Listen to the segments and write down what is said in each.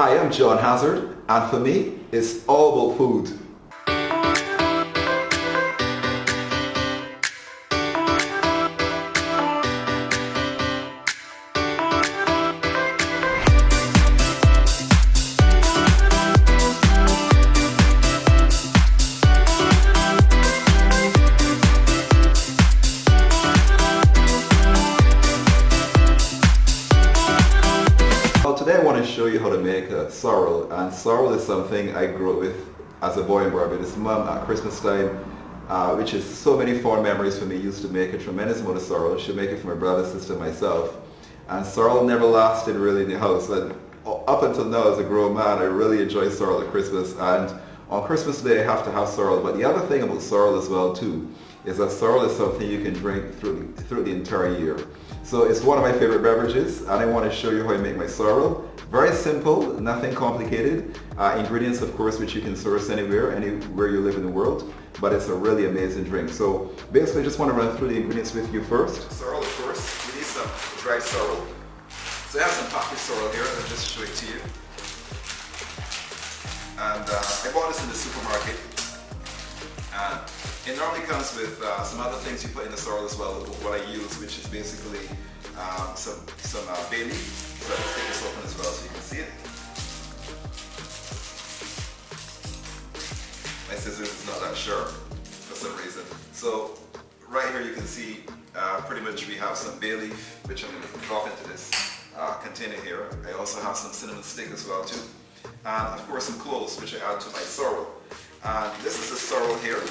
Hi, I'm John Hazzard, and for me, it's all about food. You how to make a sorrel, and sorrel is something I grew up with as a boy in Barbados. Mom at Christmas time, uh, which is so many fond memories for me, used to make a tremendous amount of sorrel. She'd make it for my brother, sister, myself, and sorrel never lasted really in the house. And up until now, as a grown man, I really enjoy sorrel at Christmas, and on Christmas Day I have to have sorrel. But the other thing about sorrel as well too is that sorrel is something you can drink through through the entire year. So it's one of my favorite beverages and I want to show you how I make my sorrel. Very simple, nothing complicated. Uh, ingredients of course which you can source anywhere, anywhere you live in the world, but it's a really amazing drink. So basically I just want to run through the ingredients with you first. Sorrel of course, we need some dried sorrel. So I have some packaged sorrel here, I'll just show it to you. And uh, I bought this in the supermarket. And it normally comes with uh, some other things you put in the sorrel as well, what I use, which is basically um, some, some uh, bay leaf. So let's take this open as well so you can see it. My scissors is not that sharp for some reason. So right here you can see uh, pretty much we have some bay leaf, which I'm going to drop into this uh, container here. I also have some cinnamon stick as well too. And of course some cloves, which I add to my sorrel. And this is the sorrel here.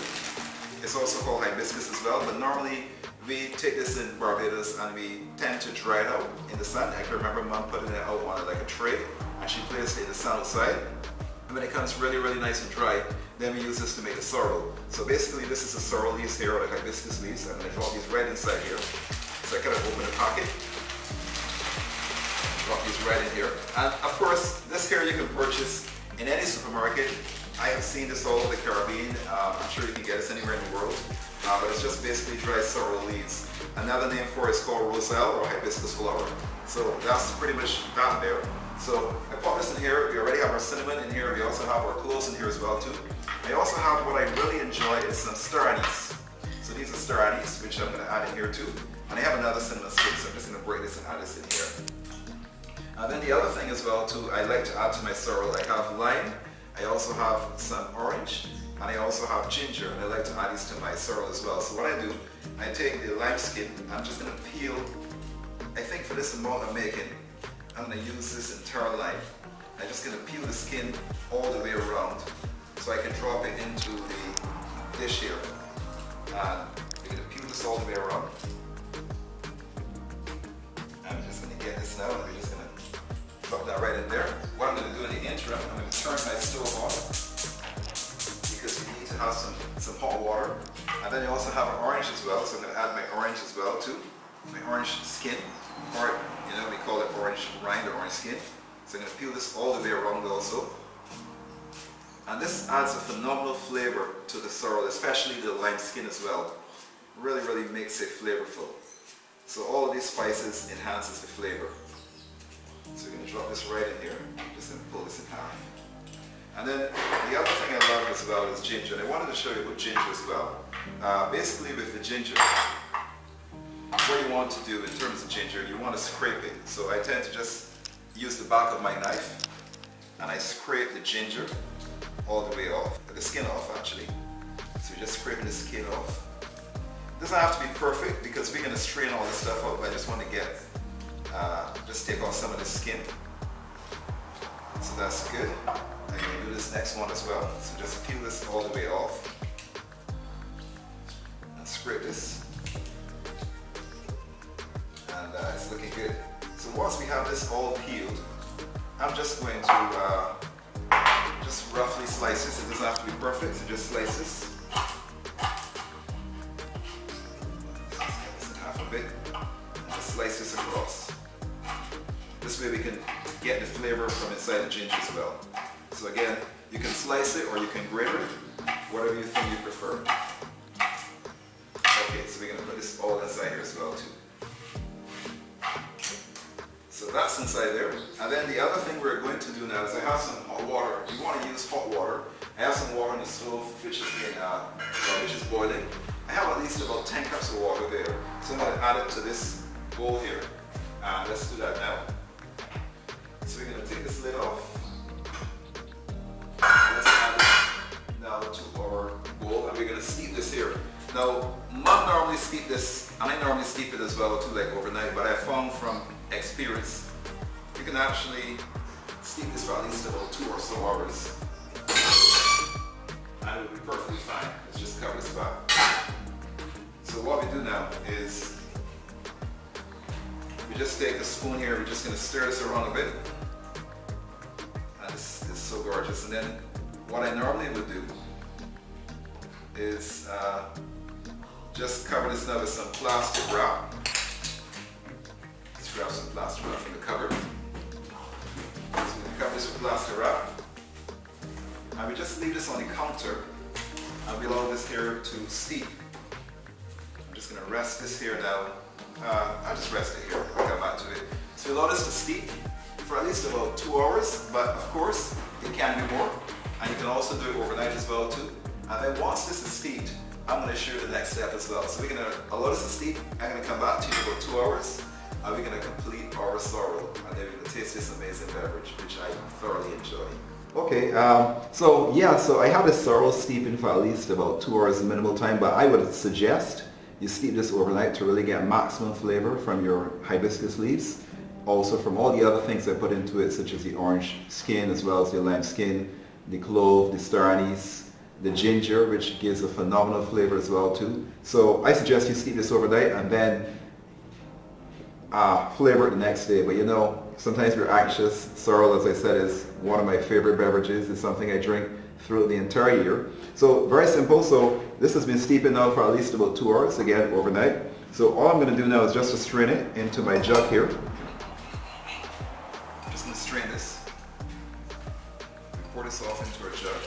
It's also called hibiscus as well, but normally we take this in Barbados and we tend to dry it out in the sun. I can remember mom putting it out on like a tray and she placed it in the sun outside. And when it comes really, really nice and dry, then we use this to make a sorrel. So basically this is a sorrel leaves here, the hibiscus leaves. I'm gonna drop these right inside here. So I kind of open the pocket. Drop these right in here. And of course, this here you can purchase in any supermarket. I have seen this all over the Caribbean. Um, I'm sure you can get this anywhere in the world. Uh, but it's just basically dried sorrel leaves. Another name for it is called roselle or hibiscus flower. So that's pretty much that there. So I put this in here. We already have our cinnamon in here. We also have our cloves in here as well too. I also have what I really enjoy is some star anise. So these are star anise, which I'm going to add in here too. And I have another cinnamon stick, so I'm just going to break this and add this in here. And then the other thing as well too, I like to add to my sorrel. I have lime, I also have some orange, and I also have ginger, and I like to add these to my sorrel as well. So what I do, I take the lime skin, I'm just gonna peel, I think for this amount I'm making, I'm gonna use this entire lime. I'm just gonna peel the skin all the way around so I can drop it into the dish here. And we're gonna peel this all the way around. I'm just gonna get this now, that right in there. What I'm gonna do in the interim, I'm gonna turn my stove on because we need to have some, some hot water. And then you also have an orange as well, so I'm gonna add my orange as well too. My orange skin, or you know, we call it orange rind or orange skin. So I'm gonna peel this all the way around also. And this adds a phenomenal flavor to the sorrel, especially the lime skin as well. Really, really makes it flavorful. So all of these spices enhances the flavor. So we're going to drop this right in here. Just going to pull this in half. And then the other thing I love as well is ginger. And I wanted to show you about ginger as well. Uh, basically with the ginger, what you want to do in terms of ginger, you want to scrape it. So I tend to just use the back of my knife and I scrape the ginger all the way off, the skin off actually. So you're just scraping the skin off. It doesn't have to be perfect because we're going to strain all this stuff out, but I just want to get, uh, just take off some of the skin. So that's good. Going to do this next one as well. So just peel this all the way off. And scrape this. And uh, it's looking good. So once we have this all peeled, I'm just going to uh, just roughly slice this. It doesn't have to be perfect, so just slice this. Half of it. And just slice this across. This way we can get the flavor from inside the ginger as well. So again, you can slice it or you can grate it, whatever you think you prefer. Okay, so we're gonna put this all inside here as well too. So that's inside there. And then the other thing we're going to do now is I have some hot water. You want to use hot water. I have some water in the stove which is in, uh, which is boiling. I have at least about 10 cups of water there. So I'm to add it to this bowl here. Uh, let's do that now. So we're to take this lid off. Let's add it now to our bowl and we're going to steep this here. Now, mom normally steep this, and I normally steep it as well too, like overnight, but I found from experience, you can actually steep this for at least about two or so hours. And it will be perfectly fine. Let's just cover this back. So what we do now is we just take a spoon here, we're just gonna stir this around a bit. Gorgeous. And then what I normally would do is uh, just cover this now with some plastic wrap. Let's grab some plastic wrap from the cupboard. So we cover this with plastic wrap. And we just leave this on the counter and we allow this here to steep. I'm just gonna rest this here now. Uh, I'll just rest it here, I'll come back to it. So we allow this to steep for at least about two hours, but of course, it can be more. And you can also do it overnight as well too. And then once this is steeped, I'm going to show you the next step as well. So we're going to allow this to steep. I'm going to come back to you in about two hours and we're going to complete our sorrel and then we're to taste this amazing beverage which I thoroughly enjoy. Okay, um, so yeah, so I have this sorrel steeping for at least about two hours minimal time, but I would suggest you steep this overnight to really get maximum flavor from your hibiscus leaves. Also from all the other things I put into it, such as the orange skin as well as the lime skin, the clove, the star anise, the ginger, which gives a phenomenal flavor as well too. So I suggest you steep this overnight and then uh, flavor it the next day. But you know, sometimes we're anxious. Sorrel, as I said, is one of my favorite beverages. It's something I drink throughout the entire year. So very simple. So this has been steeping now for at least about two hours, again, overnight. So all I'm going to do now is just to strain it into my jug here. Strain this. Pour this off into our jug.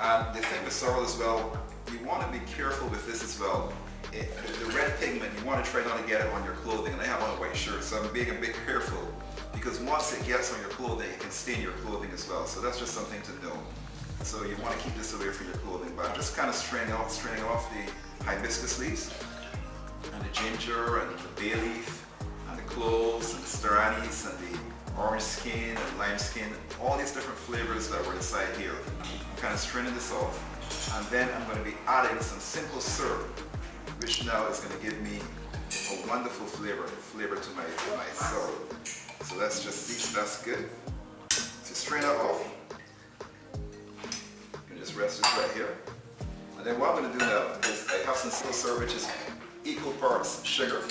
And the thing with sorrel as well, you want to be careful with this as well. It, the red pigment, you want to try not to get it on your clothing. And I have on a white shirt, so I'm being a bit careful because once it gets on your clothing, it can stain your clothing as well. So that's just something to know. So you want to keep this away from your clothing. But I'm just kind of straining off, straining off the hibiscus leaves and the ginger and the bay leaf and the cloves and the star anise and the orange skin lime skin, all these different flavors that were inside here. I'm kind of straining this off. And then I'm going to be adding some simple syrup, which now is going to give me a wonderful flavor, flavor to my, to my sorrel. So let's just see, that's good. So strain it off. Can just rest this right here. And then what I'm going to do now is I have some simple syrup, which is equal parts sugar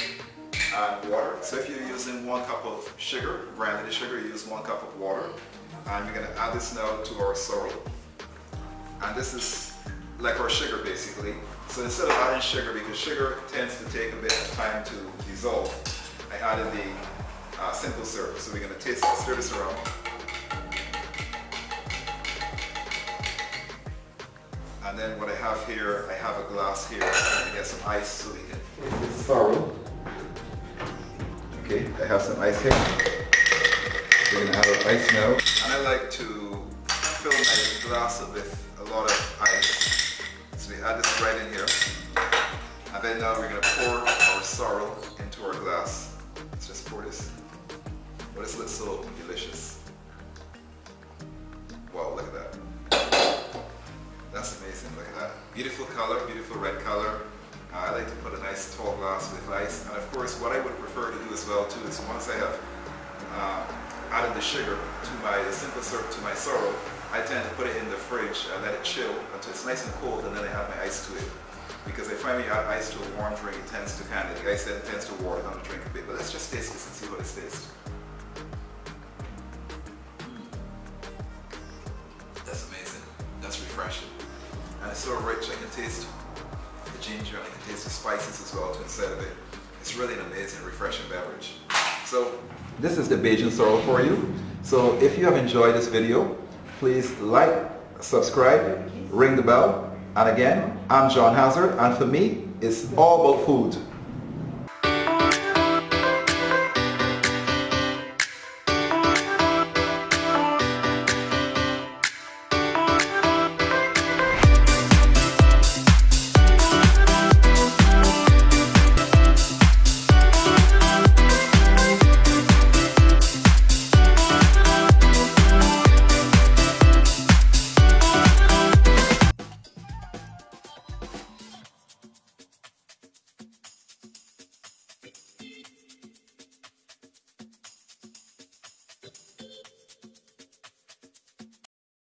water. So if you're using one cup of sugar, granulated sugar, you use one cup of water. And we're gonna add this now to our sorrel. And this is like our sugar basically. So instead of adding sugar, because sugar tends to take a bit of time to dissolve, I added the uh, simple syrup. So we're gonna taste, stir this around. And then what I have here, I have a glass here. and gonna get some ice so we can. Sorrel. Okay, I have some ice here. We're gonna add our ice now. And I like to fill my glass with a lot of ice. So we add this right in here. And then now we're gonna pour our sorrel into our glass. Let's just pour this. Oh, this looks so delicious. Wow, look at that. That's amazing, look at that. Beautiful color, beautiful red color. I like to put a nice tall glass with ice. And of course, what I would prefer to do as well too is once I have uh, added the sugar to my simple syrup to my sorrel, I tend to put it in the fridge and let it chill until it's nice and cold and then I have my ice to it. Because I find when you add ice to a warm drink, it tends to kind of, the ice tends to water down the drink a bit. But let's just taste this and see what it tastes. That's amazing. That's refreshing. And it's so rich, I can taste ginger and it contains the spices as well to instead of it. It's really an amazing, refreshing beverage. So this is the Bajan sorrel for you. So if you have enjoyed this video, please like, subscribe, ring the bell. And again, I'm John Hazzard, and for me, it's all about food.